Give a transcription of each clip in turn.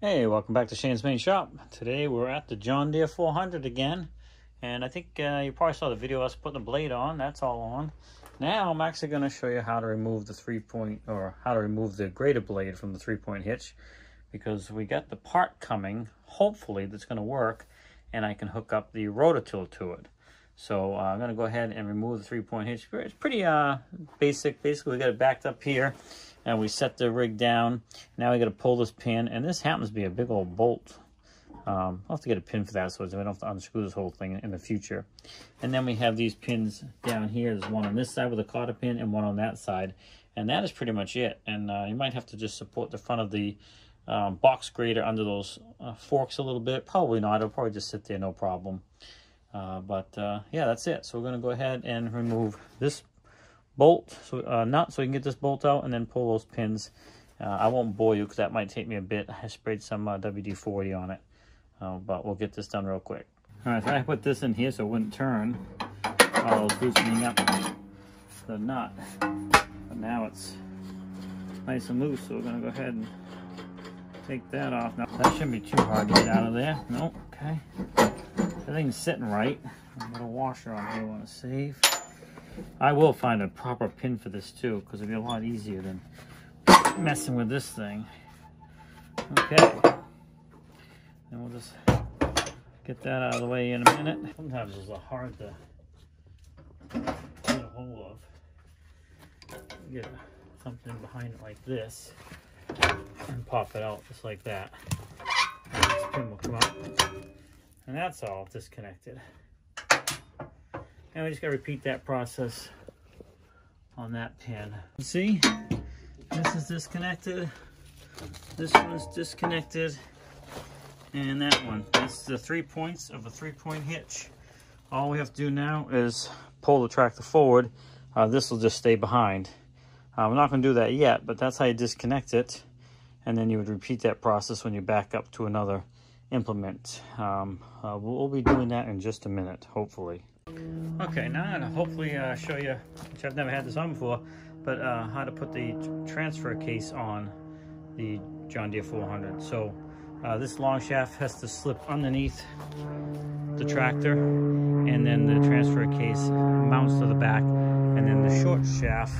Hey, welcome back to Shane's Maine Shop. Today we're at the John Deere 400 again. And I think uh, you probably saw the video of us putting the blade on. That's all on. Now I'm actually going to show you how to remove the three-point, or how to remove the grader blade from the three-point hitch. Because we got the part coming, hopefully, that's going to work. And I can hook up the rototill to it. So uh, I'm going to go ahead and remove the three-point hitch. It's pretty uh, basic. Basically, we got it backed up here and we set the rig down. Now we got to pull this pin, and this happens to be a big old bolt. Um, I'll have to get a pin for that so we don't have to unscrew this whole thing in the future. And then we have these pins down here. There's one on this side with a cotter pin and one on that side. And that is pretty much it. And uh, you might have to just support the front of the um, box grader under those uh, forks a little bit. Probably not. It'll probably just sit there, no problem. Uh, but uh, yeah, that's it. So we're going to go ahead and remove this bolt, so uh, nut, so we can get this bolt out and then pull those pins. Uh, I won't bore you because that might take me a bit. I sprayed some uh, WD-40 on it, but we'll get this done real quick. All right, so I put this in here so it wouldn't turn while I was loosening up the nut. But now it's nice and loose, so we're gonna go ahead and take that off. Now, that shouldn't be too hard to get out of there. Nope, okay. Everything's sitting right. I've got a washer on here I wanna save. I will find a proper pin for this too, because it'll be a lot easier than messing with this thing. Okay. And we'll just get that out of the way in a minute. Sometimes it's hard to get a hold of. Get something behind it like this and pop it out just like that. And this pin will come out. And that's all disconnected. And we just gotta repeat that process on that pin. See, this is disconnected. This one's disconnected. And that one. That's the three points of a three-point hitch. All we have to do now is pull the tractor forward. Uh, this will just stay behind. Uh, we're not to do that yet, but that's how you disconnect it. And then you would repeat that process when you back up to another implement. Um, uh, we'll be doing that in just a minute, hopefully. Okay, now I'm gonna hopefully uh, show you, which I've never had this on before, but uh, how to put the transfer case on the John Deere 400. So uh, this long shaft has to slip underneath the tractor and then the transfer case mounts to the back and then the short shaft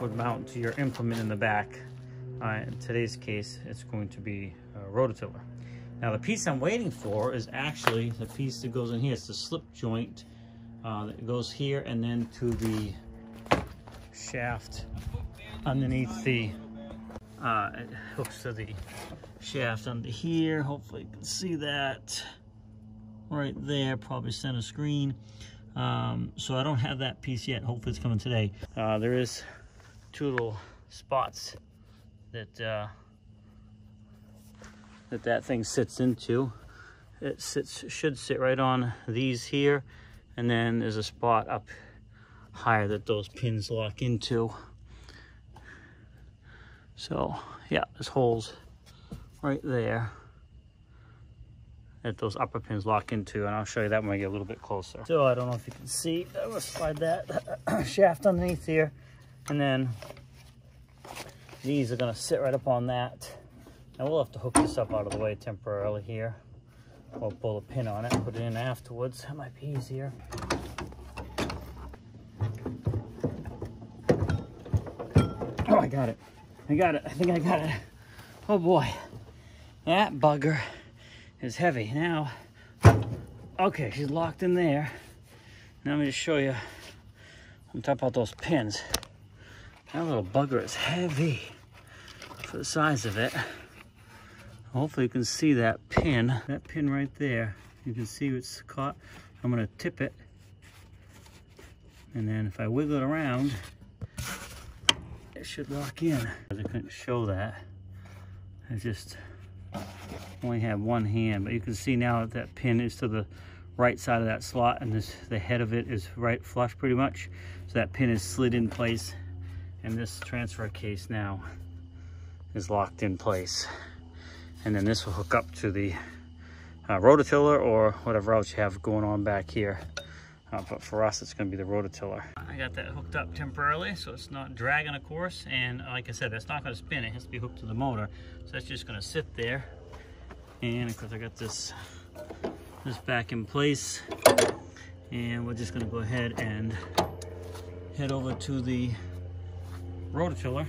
would mount to your implement in the back. Uh, in today's case, it's going to be a rototiller. Now the piece I'm waiting for is actually the piece that goes in here. It's the slip joint uh, that goes here and then to the shaft underneath the uh, it hooks to the shaft under here. Hopefully you can see that right there probably center screen. Um, so I don't have that piece yet. Hopefully it's coming today. Uh, there is two little spots that uh, that that thing sits into it sits should sit right on these here and then there's a spot up higher that those pins lock into. So yeah, there's holes right there that those upper pins lock into and I'll show you that when I get a little bit closer. So I don't know if you can see, I'm gonna slide that shaft underneath here and then these are gonna sit right up on that. And we'll have to hook this up out of the way temporarily here. We'll pull a pin on it put it in afterwards. That might be easier. Oh, I got it. I got it. I think I got it. Oh boy. That bugger is heavy. Now, okay, she's locked in there. Now let me just show you. I'm talking about those pins. That little bugger is heavy for the size of it. Hopefully you can see that pin, that pin right there. You can see it's caught. I'm gonna tip it. And then if I wiggle it around, it should lock in. I couldn't show that. I just only have one hand, but you can see now that that pin is to the right side of that slot and this the head of it is right flush pretty much. So that pin is slid in place and this transfer case now is locked in place and then this will hook up to the uh, rototiller or whatever else you have going on back here. Uh, but for us, it's gonna be the rototiller. I got that hooked up temporarily, so it's not dragging, of course. And like I said, that's not gonna spin. It has to be hooked to the motor. So that's just gonna sit there And of course I got this, this back in place. And we're just gonna go ahead and head over to the rototiller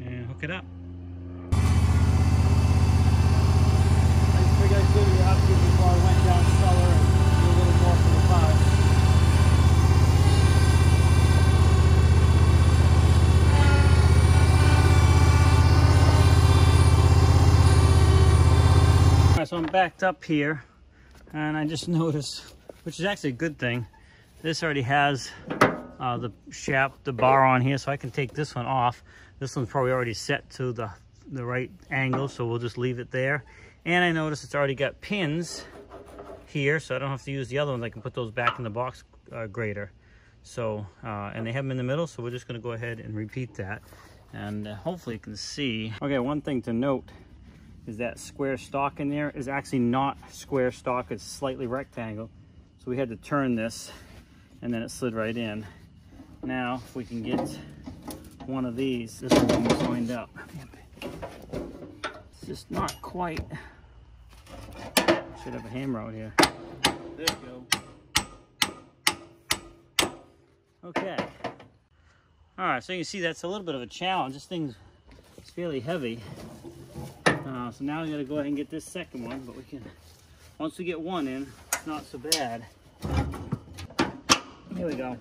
and hook it up. Backed up here and I just noticed, which is actually a good thing, this already has uh, the shaft, the bar on here, so I can take this one off. This one's probably already set to the, the right angle, so we'll just leave it there. And I notice it's already got pins here, so I don't have to use the other ones. I can put those back in the box uh, grader. So, uh, and they have them in the middle, so we're just gonna go ahead and repeat that. And uh, hopefully you can see. Okay, one thing to note is that square stock in there is actually not square stock, it's slightly rectangle. So we had to turn this and then it slid right in. Now, if we can get one of these, this one's almost lined up. It's just not quite should have a hammer out here. There you go. Okay. All right, so you can see that's a little bit of a challenge. This thing's fairly heavy. Uh, so now we gotta go ahead and get this second one, but we can, once we get one in, it's not so bad. Here we go.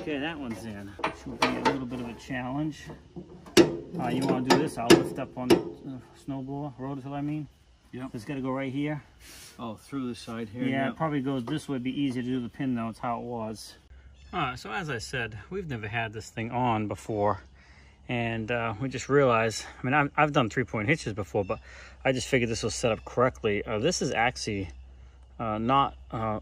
Okay, that one's in. Should be a little bit of a challenge. Uh, you wanna do this, I'll lift up on the uh, snowblower, rototiller I mean. Yep. It's got to go right here. Oh, through the side here. Yeah, yep. it probably goes this way. It'd be easier to do the pin though. It's how it was. All right, so as I said, we've never had this thing on before. And uh, we just realized, I mean, I've, I've done three-point hitches before, but I just figured this was set up correctly. Uh, this is actually uh, not uh,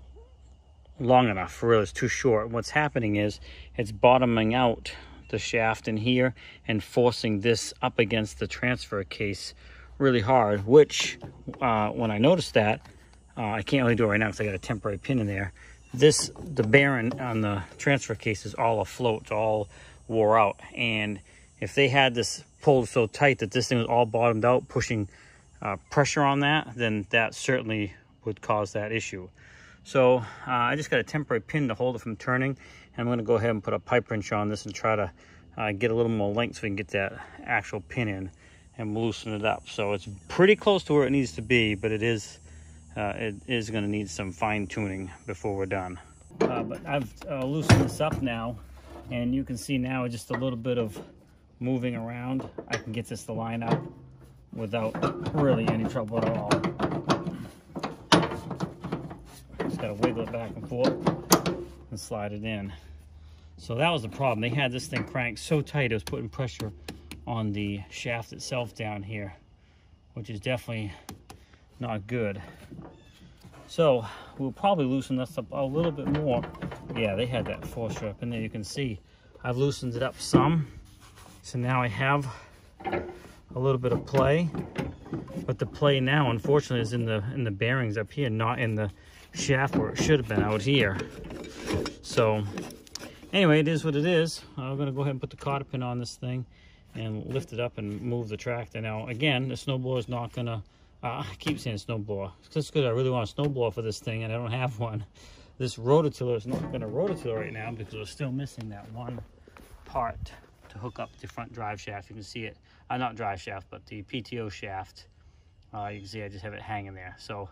long enough for real. It's too short. What's happening is it's bottoming out the shaft in here and forcing this up against the transfer case really hard, which uh, when I noticed that, uh, I can't really do it right now because I got a temporary pin in there. This, the bearing on the transfer case is all afloat, it's all wore out. And if they had this pulled so tight that this thing was all bottomed out, pushing uh, pressure on that, then that certainly would cause that issue. So uh, I just got a temporary pin to hold it from turning. And I'm gonna go ahead and put a pipe wrench on this and try to uh, get a little more length so we can get that actual pin in and loosen it up. So it's pretty close to where it needs to be, but it is uh, it is going to need some fine tuning before we're done. Uh, but I've uh, loosened this up now, and you can see now just a little bit of moving around. I can get this to line up without really any trouble at all. Just got to wiggle it back and forth and slide it in. So that was the problem. They had this thing cranked so tight it was putting pressure on the shaft itself down here, which is definitely not good. So we'll probably loosen this up a little bit more. Yeah, they had that four strap in there. You can see I've loosened it up some. So now I have a little bit of play. But the play now, unfortunately, is in the in the bearings up here, not in the shaft where it should have been out here. So anyway, it is what it is. I'm going to go ahead and put the cotter pin on this thing and lift it up and move the tractor. Now, again, the snowblower is not going to, uh, I keep saying snowblower. Just because I really want a snowblower for this thing and I don't have one. This rototiller is not going to rototiller right now because we're still missing that one part to hook up the front drive shaft. You can see it, uh, not drive shaft, but the PTO shaft. Uh, you can see I just have it hanging there. So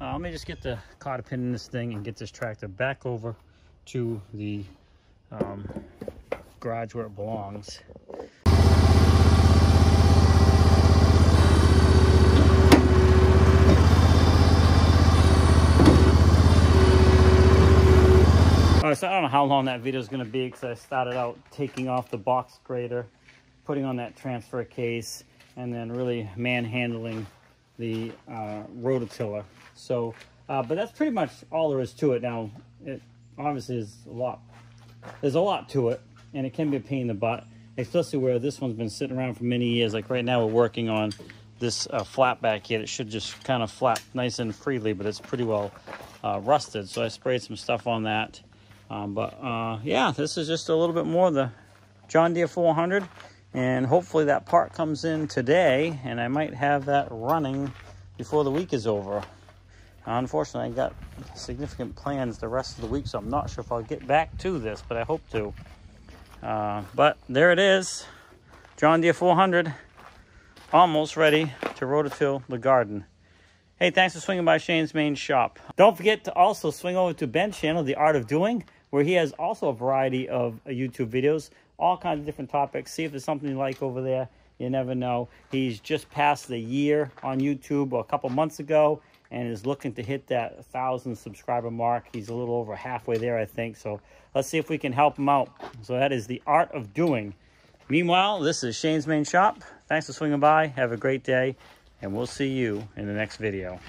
uh, let me just get the cotter pin in this thing and get this tractor back over to the um, garage where it belongs. So I don't know how long that video is going to be because I started out taking off the box grader, putting on that transfer case, and then really manhandling the uh, rototiller. So, uh, but that's pretty much all there is to it. Now, it obviously is a lot. There's a lot to it, and it can be a pain in the butt, especially where this one's been sitting around for many years. Like right now, we're working on this uh, flat back here. It should just kind of flap nice and freely, but it's pretty well uh, rusted. So I sprayed some stuff on that um, but uh, yeah, this is just a little bit more the John Deere 400. And hopefully that part comes in today and I might have that running before the week is over. Unfortunately, I got significant plans the rest of the week, so I'm not sure if I'll get back to this, but I hope to. Uh, but there it is. John Deere 400. Almost ready to rototill the garden. Hey, thanks for swinging by Shane's Maine shop. Don't forget to also swing over to Ben's channel, The Art of Doing, where he has also a variety of uh, YouTube videos, all kinds of different topics. See if there's something you like over there. You never know. He's just passed the year on YouTube a couple months ago and is looking to hit that 1,000 subscriber mark. He's a little over halfway there, I think. So let's see if we can help him out. So that is The Art of Doing. Meanwhile, this is Shane's Maine Shop. Thanks for swinging by. Have a great day, and we'll see you in the next video.